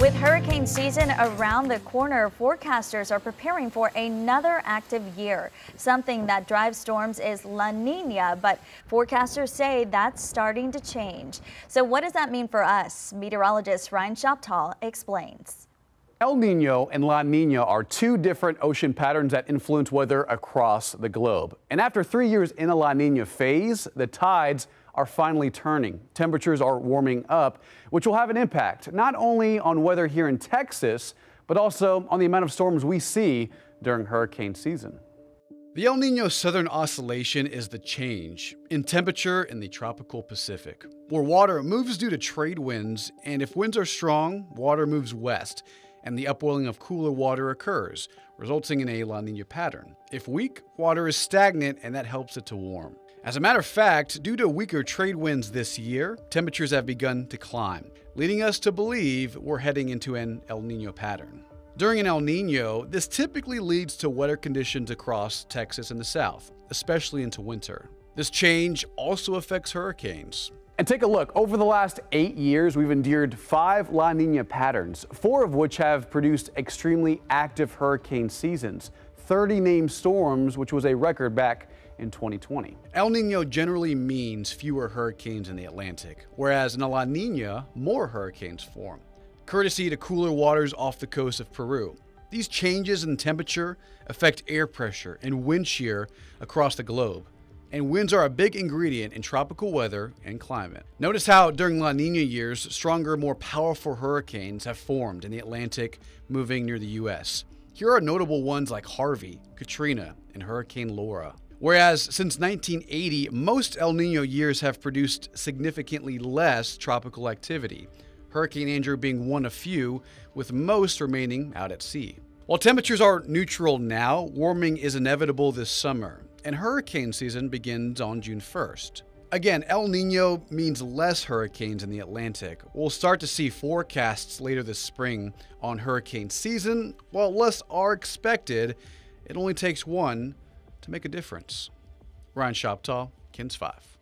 With hurricane season around the corner, forecasters are preparing for another active year. Something that drives storms is La Nina, but forecasters say that's starting to change. So what does that mean for us? Meteorologist Ryan Shoptaw explains. El Nino and La Nina are two different ocean patterns that influence weather across the globe. And after three years in a La Nina phase, the tides are finally turning. Temperatures are warming up, which will have an impact not only on weather here in Texas, but also on the amount of storms we see during hurricane season. The El Nino Southern Oscillation is the change in temperature in the tropical Pacific, where water moves due to trade winds, and if winds are strong, water moves west, and the upwelling of cooler water occurs, resulting in a La Nina pattern. If weak, water is stagnant, and that helps it to warm. As a matter of fact, due to weaker trade winds this year, temperatures have begun to climb, leading us to believe we're heading into an El Nino pattern. During an El Nino, this typically leads to wetter conditions across Texas and the South, especially into winter. This change also affects hurricanes. And take a look. Over the last eight years, we've endured five La Nina patterns, four of which have produced extremely active hurricane seasons. 30 named storms, which was a record back in 2020. El Nino generally means fewer hurricanes in the Atlantic, whereas in a La Nina, more hurricanes form, courtesy to cooler waters off the coast of Peru. These changes in temperature affect air pressure and wind shear across the globe, and winds are a big ingredient in tropical weather and climate. Notice how during La Nina years, stronger, more powerful hurricanes have formed in the Atlantic, moving near the U.S. Here are notable ones like Harvey, Katrina, and Hurricane Laura. Whereas since 1980, most El Nino years have produced significantly less tropical activity, Hurricane Andrew being one of few, with most remaining out at sea. While temperatures are neutral now, warming is inevitable this summer, and hurricane season begins on June 1st. Again, El Nino means less hurricanes in the Atlantic. We'll start to see forecasts later this spring on hurricane season. While less are expected, it only takes one to make a difference. Ryan Shoptaw, KENS 5.